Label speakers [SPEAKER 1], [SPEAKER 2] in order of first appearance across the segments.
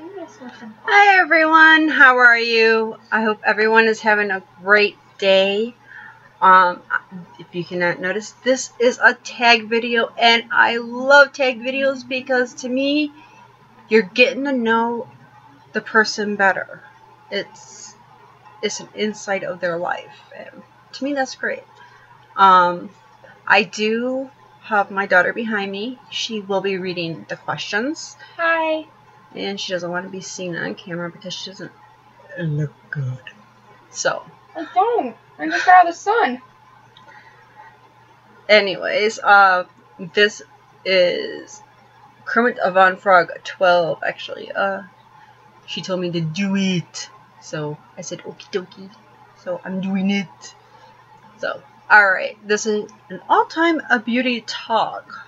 [SPEAKER 1] Hi everyone, how are you? I hope everyone is having a great day. Um, if you cannot notice, this is a tag video and I love tag videos because to me, you're getting to know the person better. It's, it's an insight of their life and to me that's great. Um, I do have my daughter behind me. She will be reading the questions.
[SPEAKER 2] Hi.
[SPEAKER 1] And she doesn't want to be seen on camera because she doesn't look good. So.
[SPEAKER 2] I don't. I'm just out of the sun.
[SPEAKER 1] Anyways, uh, this is Kermit Von Frog 12, actually. Uh, she told me to do it. So I said, okie dokie. So I'm doing it. So, alright, this is an all-time a beauty talk.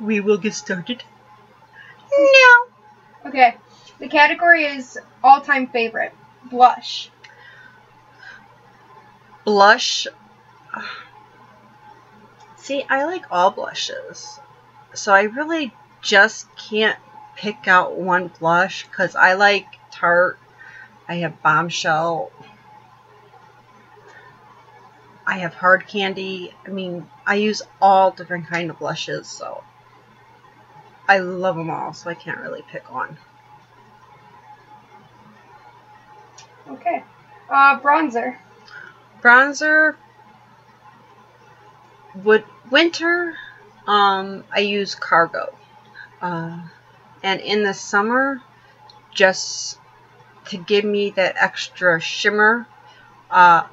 [SPEAKER 1] We will get started now.
[SPEAKER 2] Okay. The category is all-time favorite. Blush.
[SPEAKER 1] Blush. See, I like all blushes. So I really just can't pick out one blush because I like Tarte. I have Bombshell. I have hard candy. I mean, I use all different kind of blushes, so I love them all, so I can't really pick one.
[SPEAKER 2] Okay. Uh, bronzer.
[SPEAKER 1] Bronzer. Would winter. Um, I use Cargo. Uh, and in the summer, just to give me that extra shimmer, uh,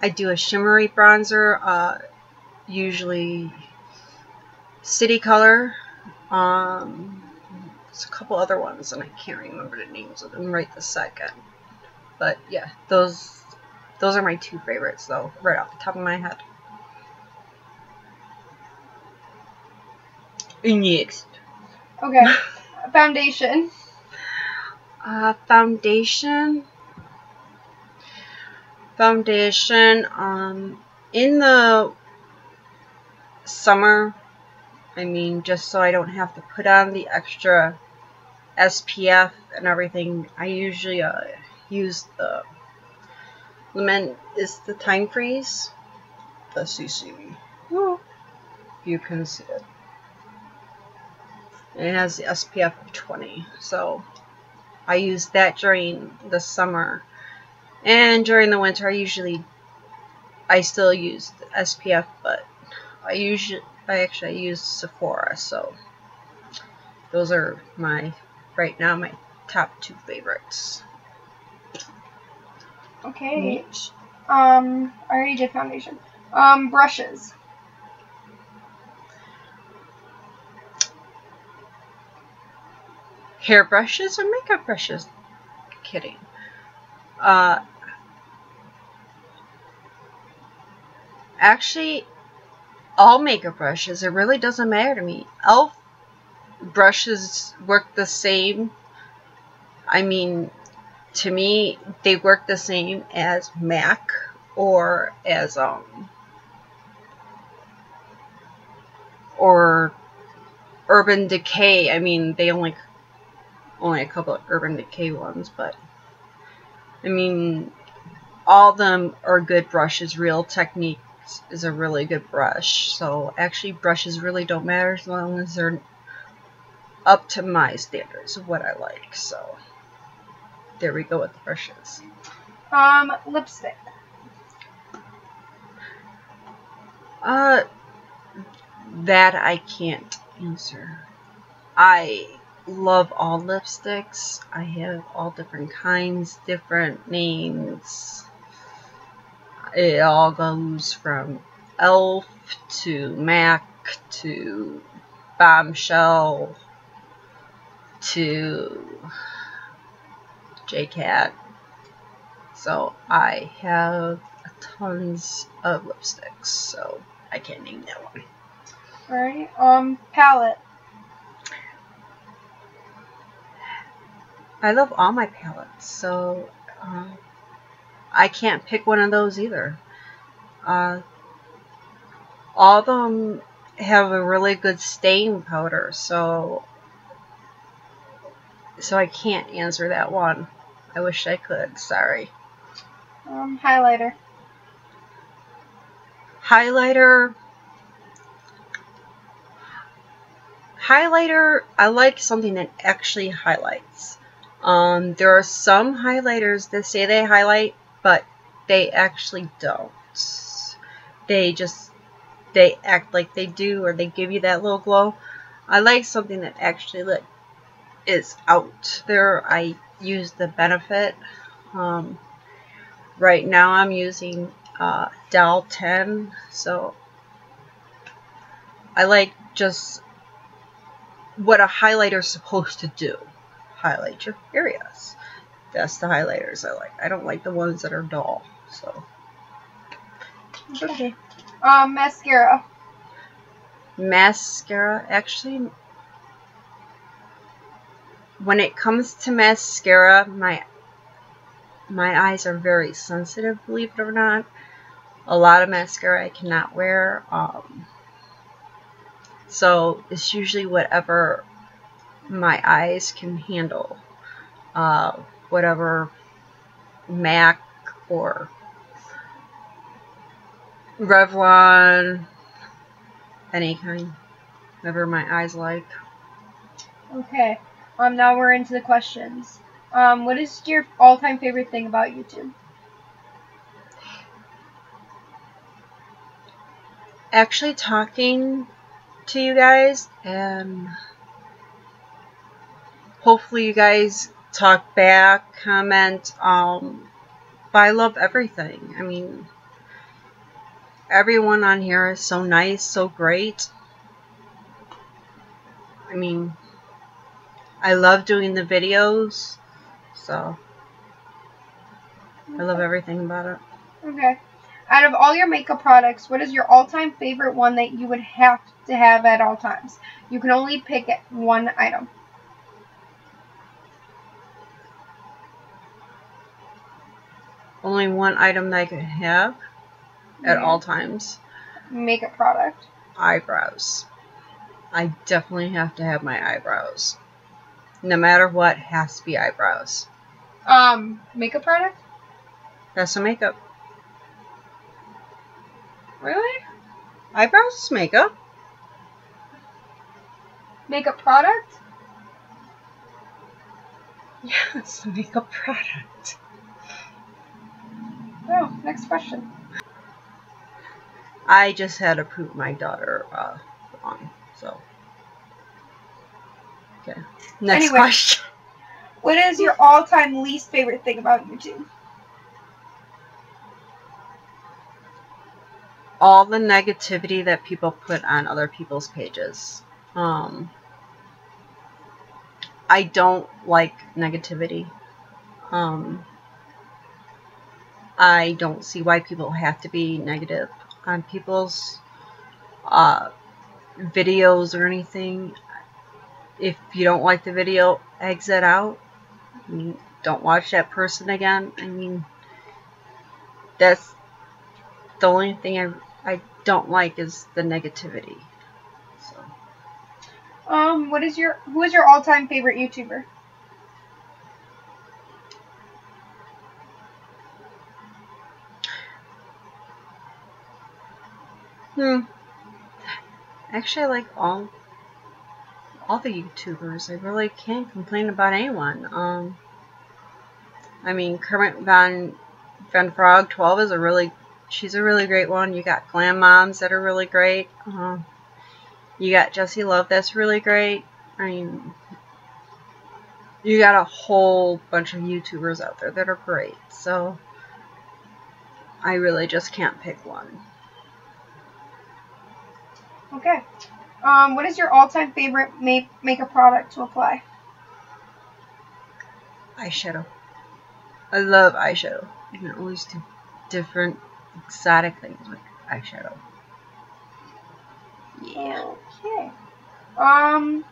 [SPEAKER 1] I do a shimmery bronzer. Uh, usually City Color. Um, there's a couple other ones, and I can't remember the names of them right this second. But yeah, those those are my two favorites, though, right off the top of my head. Next.
[SPEAKER 2] Okay. Foundation.
[SPEAKER 1] Uh, foundation. Foundation. Um, in the summer, I mean, just so I don't have to put on the extra SPF and everything, I usually uh, use the Lumene is the time freeze. The CC. Oh, you can see it. It has the SPF of 20, so I use that during the summer. And during the winter, I usually, I still use the SPF, but I usually, I actually use Sephora, so those are my, right now, my top two favorites.
[SPEAKER 2] Okay. Um, I already did foundation. Um, brushes.
[SPEAKER 1] Hair brushes or makeup brushes? Kidding. Uh, actually, all makeup brushes. It really doesn't matter to me. Elf brushes work the same. I mean, to me, they work the same as MAC or as um or Urban Decay. I mean, they only only a couple of Urban Decay ones, but I mean, all of them are good brushes. Real Techniques is a really good brush. So actually, brushes really don't matter as long as they're up to my standards of what I like. So there we go with the brushes.
[SPEAKER 2] Um, lipstick.
[SPEAKER 1] Uh, that I can't answer. I love all lipsticks. I have all different kinds, different names. It all goes from Elf to MAC to Bombshell to JCat. So I have tons of lipsticks, so I can't name that one.
[SPEAKER 2] Alright, um, palette.
[SPEAKER 1] I love all my palettes, so uh, I can't pick one of those either. Uh, all of them have a really good stain powder, so so I can't answer that one. I wish I could. Sorry.
[SPEAKER 2] Um, highlighter.
[SPEAKER 1] Highlighter. Highlighter, I like something that actually highlights. Um, there are some highlighters that say they highlight, but they actually don't. They just, they act like they do, or they give you that little glow. I like something that actually like, is out there. I use the Benefit. Um, right now I'm using uh, Dal 10, so I like just what a highlighter is supposed to do. Highlight your areas. That's the highlighters I like. I don't like the ones that are dull. So.
[SPEAKER 2] Okay. Um, mascara.
[SPEAKER 1] Mascara, actually, when it comes to mascara, my my eyes are very sensitive, believe it or not. A lot of mascara I cannot wear. Um, so it's usually whatever my eyes can handle. Uh, whatever MAC or Revlon, any kind, whatever my eyes like.
[SPEAKER 2] Okay. Um, now we're into the questions. Um, what is your all-time favorite thing about YouTube?
[SPEAKER 1] Actually talking to you guys and hopefully you guys talk back, comment, um, but I love everything. I mean, everyone on here is so nice, so great. I mean, I love doing the videos, so I love everything about it.
[SPEAKER 2] Okay. Out of all your makeup products, what is your all-time favorite one that you would have to have at all times? You can only pick one item.
[SPEAKER 1] Only one item that I could have at
[SPEAKER 2] Yeah.
[SPEAKER 1] all times.
[SPEAKER 2] Makeup product.
[SPEAKER 1] Eyebrows. I definitely have to have my eyebrows. No matter what, has to be eyebrows.
[SPEAKER 2] Um, makeup product?
[SPEAKER 1] That's the makeup.
[SPEAKER 2] Really?
[SPEAKER 1] Eyebrows is makeup.
[SPEAKER 2] Makeup product?
[SPEAKER 1] Yeah, it's a makeup product.
[SPEAKER 2] Oh, next question.
[SPEAKER 1] I just had to prove my daughter uh, wrong, so. Okay. Next
[SPEAKER 2] Anyway.
[SPEAKER 1] question.
[SPEAKER 2] What is your all-time least favorite thing about YouTube?
[SPEAKER 1] All the negativity that people put on other people's pages. Um, I don't like negativity. Um, I don't see why people have to be negative on people's uh, videos or anything. If you don't like the video, exit out. Don't watch that person again. I mean, that's the only thing I, I don't like is the negativity. So,
[SPEAKER 2] Um, what is your who is your all-time favorite YouTuber?
[SPEAKER 1] Hmm. Actually, I like all all the YouTubers. I really can't complain about anyone. Um, I mean, Kermit Van Van Frog 12 is a really she's a really great one. You got Glam Moms that are really great. Uh, you got Jessie Love that's really great. I mean, you got a whole bunch of YouTubers out there that are great. So I really just can't pick one.
[SPEAKER 2] Okay. Um, what is your all-time favorite make makeup product to apply?
[SPEAKER 1] Eyeshadow. I love eyeshadow. You can always do different exotic things with eyeshadow. Yeah.
[SPEAKER 2] Okay. Um,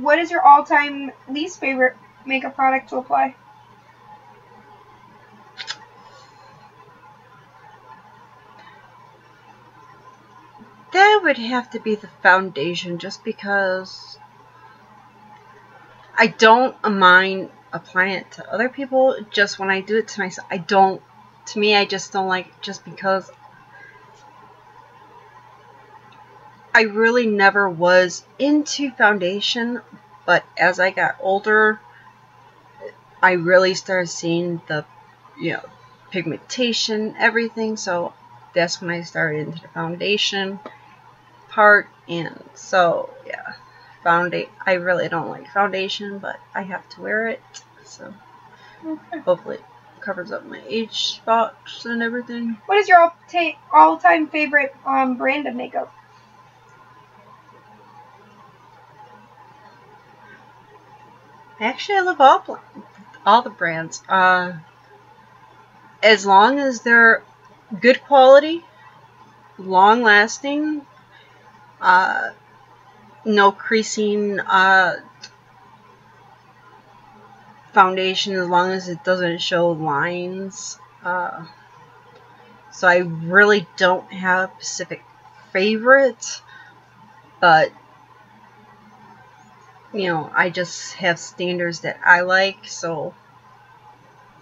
[SPEAKER 2] what is your all-time least favorite makeup product to apply?
[SPEAKER 1] That would have to be the foundation just because I don't mind applying it to other people. Just when I do it to myself, I don't. To me, I just don't like just because I really never was into foundation, but as I got older, I really started seeing the, you know, pigmentation, everything. So that's when I started into the foundation part. And so, yeah, foundation. I really don't like foundation, but I have to wear it. So
[SPEAKER 2] Okay.
[SPEAKER 1] hopefully it covers up my age spots and everything.
[SPEAKER 2] What is your all ta- all-time favorite um, brand of makeup?
[SPEAKER 1] Actually, I love all all the brands. Uh, as long as they're good quality, long lasting, uh, no creasing uh, foundation, as long as it doesn't show lines. Uh, so I really don't have a specific favorite, but you know, I just have standards that I like, so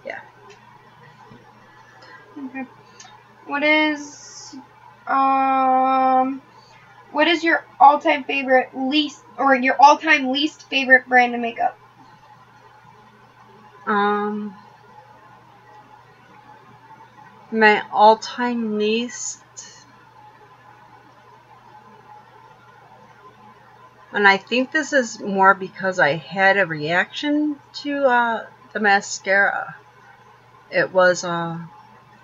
[SPEAKER 1] yeah.
[SPEAKER 2] Okay. What is what is your all-time favorite least or your all-time least favorite brand of makeup?
[SPEAKER 1] um my all-time least and I think this is more because I had a reaction to uh, the mascara. It was uh,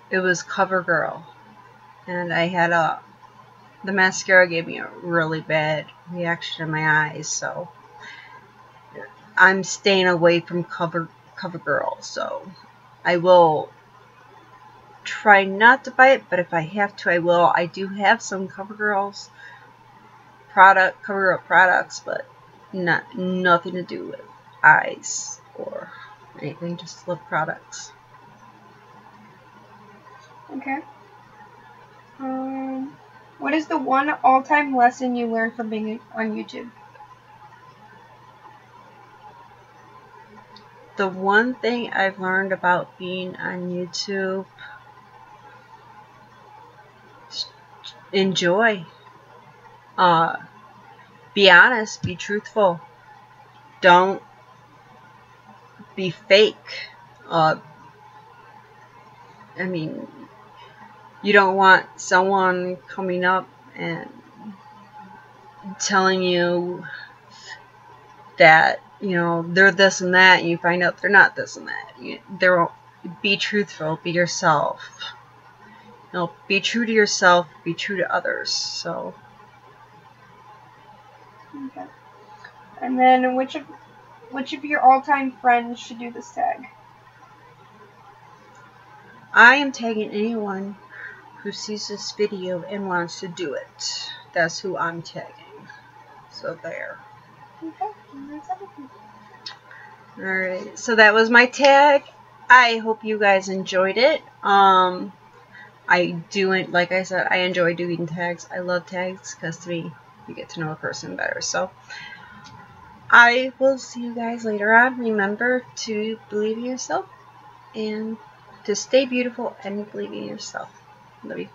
[SPEAKER 1] it was CoverGirl, and I had a the mascara gave me a really bad reaction in my eyes, so I'm staying away from Cover CoverGirl. So I will try not to buy it, but if I have to, I will. I do have some CoverGirls product CoverGirl products, but not nothing to do with eyes or anything. Just lip products.
[SPEAKER 2] Okay. Um what is the one all-time lesson you learned from being on YouTube?
[SPEAKER 1] The one thing I've learned about being on YouTube enjoy. Uh, be honest, be truthful. Don't be fake. Uh, I mean, you don't want someone coming up and telling you that you know they're this and that, and you find out they're not this and that. You, they're be truthful, be yourself. You know, be true to yourself, be true to others. So,
[SPEAKER 2] Okay. And then which of which of your all-time friends should do this tag?
[SPEAKER 1] I am tagging anyone who sees this video and wants to do it. That's who I'm tagging. So there. Alright, so that was my tag. I hope you guys enjoyed it. Um, I do it, like I said, I enjoy doing tags. I love tags because to me, you get to know a person better. So, I will see you guys later on. Remember to believe in yourself and to stay beautiful and believe in yourself. Love you.